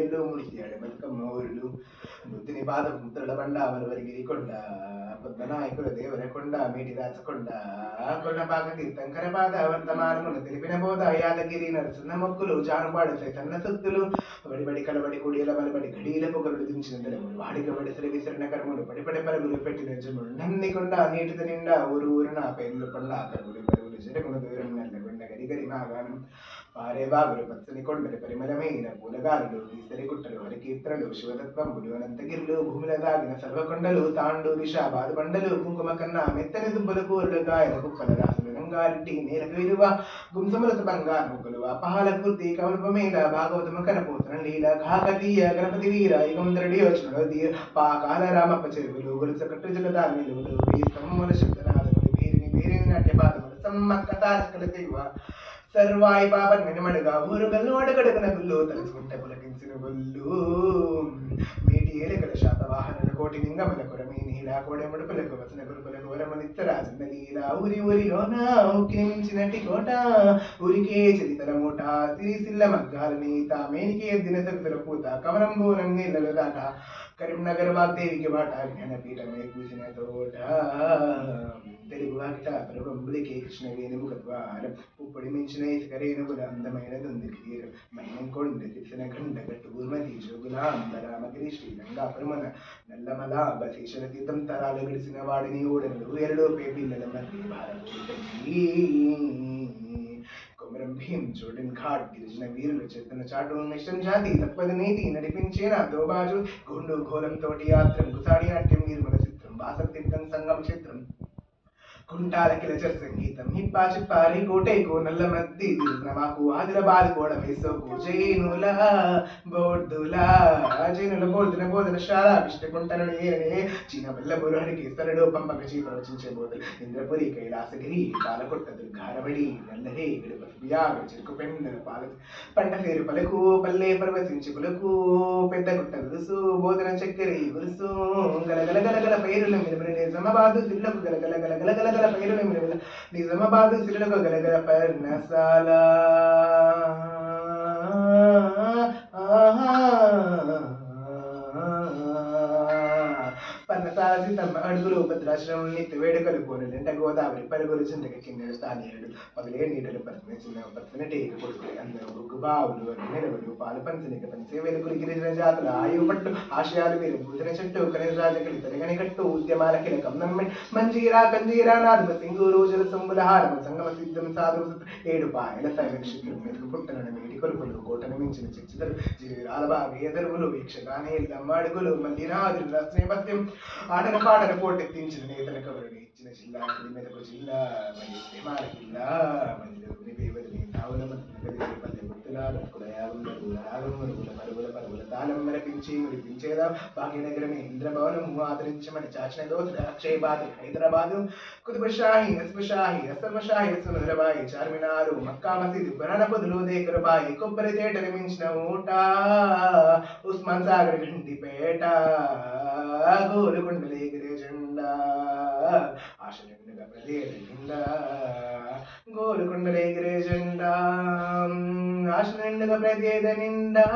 ఏళ్ళు ముడిచాడు బతుకమ్మ ఊరులు బుద్ధిని బాధ ముద్రల బండ వరిగిరి కొండ పొద్దు నాయకుల దేవర మేటి రాచకొండ కొండ పాక తీర్థంకర బాధ వర్తమానములు తెలిపిన బోధ యాదగిరి నరసింహ మొక్కులు జానుపాడు సైతన్న సత్తులు వడిబడి కలబడి కుడియల బలబడి గడియల పొగలు దించిన తెలములు వాడిక బడి విసరణ కర్మలు పడిపడి పరుగులు పెట్టిన జములు నన్ని కొండ నీటితో నిండా ఊరు ఊరున పేర్లు కొండ కరుగులు పరుగులు చెరకును దూరం నల్లగొండ గరి గరి మాగానం పారే బాగులు పచ్చని కొండలు పరిమళమైన పూలగాలులు ఈసరి గుట్టలు హరికీర్తనలు శివతత్వములు అనంతగిరులు భూమిలో దాగిన సర్వకొండలు తాండు రిష బాదుబండలు కుంకుమ కన్నా మెత్తని దుబ్బలు కూరలు గాయల కుక్కల రాసులు రంగారెడ్డి నేలకు విలువ గుంసములత బంగారు ముగ్గులు అపహాల కృతి కవల్పమేల భాగవతమ కనపోతన లీల కాకతీయ గణపతి వీర యుగంధరుడి యోచనలో దీర పాకాల రామప్ప చెరువులు గురుస కట్టు జలదాని నిలువులు వీస్తముల శబ్దనాదములు వీరిని వీరిని నాట్య పాదములు సమ్మక్క తారకల తెగువ సర్వాయి పాపన్ వినమడుగా ఊరుగల్లు అడగడగన గుల్లు తలుచుకుంటే పులకించిన గుల్లు మేటి ఏలకల శాతవాహనల కోటి నింగమల కొరమే నీలా కోడెముడు పులకు వసన గురుకుల వరమనిత్త రాజన్న లీలా. ఊరి ఊరిలోన ఉక్కించినట్టి కోట ఊరికే చరితల మూట సిరిసిల్ల మగ్గాలని తామేనికి ఎద్దిన సగతుల పూత కమలం బోనం దాట. కరీంనగర్ వాగ్దేవికి బాట జ్ఞానపీఠమే కూసిన తోట. తెలుగు వాకిట పరబంబులికి కృష్ణవేణి ముఖద్వారం ఉప్పడి మించిన ఇసుక రేణుగుల అందమైన దుందికీరం మైనం కొండ తిప్పిన గండ గట్టు జోగుల అందరామగిరి శ్రీరంగా పరమన. నల్లమల బశీషల తీర్థం తరాలు గడిచిన వాడిని ఓడలు ఎరడు పేపిల్లల మధ్య భారతీ కొమరం భీం చూడన్ ఘాట్ గిరిజన వీరులు చెత్తన చాటు నిష్టం జాతి తప్పది నీతి నడిపించే నా దోబాజు. గుండు ఘోరం తోటి యాత్రం గుసాడి నాట్యం నిర్మల చిత్రం వాసం తీర్థం సంగం చిత్రం కుంటాల కిలచర్ సంగీతం. హిప్పా చిప్పారి కోటేకు నల్ల మద్ది మాకు ఆదిలాబాద్ కూడా వేసోకు జైనుల బోర్దుల జైనుల బోర్దున బోధన శాల విష్ణుకుంటను ఏరనే చీన వల్ల బురుహరికి సరడు పంపక చీ ప్రవచించే బోధలు. ఇంద్రపురి కైలాసగిరి పాలకొట్ట దుర్గారవడి నల్లరే గడుప చెరుకు పెండ పాల పంట పేరు పలకు పల్లె పర్వతించి పులకు పెద్ద గుట్ట గురుసు బోధన చక్కెర గురుసు. గలగల గలగల పేరుల మిరమిరి నిజామాబాదు సిల్లకు గలగల గలగల గలగల పేరుల మిరమిరి నిజామాబాదు సిల్లకు గలగల పర్ణశాల. ఆహా. సీతమ్మ అడుగులు భద్రాశ్రమం వేడుకలు కోరలు. ఎంట గోదావరి పరుగులు చింతక కిన్నెలు స్థానీయుడు పగలే నీటలు పత్ని చిన్న పత్ని టేకు కొడుకులు. అందరూ బొగ్గు బావులు నిలవలు పాలు పంచనిక పంచే వెలుగులు గిరిజన జాతుల ఆయువు పట్టు ఆశయాలు వీరు భూజన చెట్టు కనిజ రాజకలి తెరగని కట్టు ఉద్యమాల కిలకం నమ్మి మంజీరా కంజీరా నాదుమ సింగు రోజుల సొంగుల హారము సంగమ సిద్ధం సాధు ఏడు పాయల తైలక్షితులు మెరుగు పుట్టనని మేటి కొలుపులు కోటను మించిన చర్చితలు జీవిరాల బావి ఎదరువులు వీక్షగానే ఇల్లమ్మ అడుగులు మళ్ళీ రాజుల స్నేపథ్యం ఆటన ಕಾಡನ್ನು ಕೋಟೆ ತಿಂಚಿದ ನೇತನಕ ವರ್ಣಿ ಇಚ್ಚಿನ ಶಿಲ್ಲ ಕಡಿಮೆದ ಜಿಲ್ಲ ಮನೆ ಮಾರಕಿಲ್ಲ ಮನೆ భాగ్యనగరమే ఇంద్రభవనం ఆదరించమని చాచిన దోస అక్షయ్ హైదరాబాదు కుతుబ్ షాహి నస్బ్ షాహి సుందరబాయి చార్మినారు మక్కా మసీదు పురాణ పొదులు దేకరబాయి కొబ్బరి తేట నిర్మించిన ఊట ఉస్మాన్ సాగర్ గంటిపేట గోలుకొండల ఎగిరే జెండా ആശ്രയങ്ങൾ പ്രതിയതനിണ്ടാ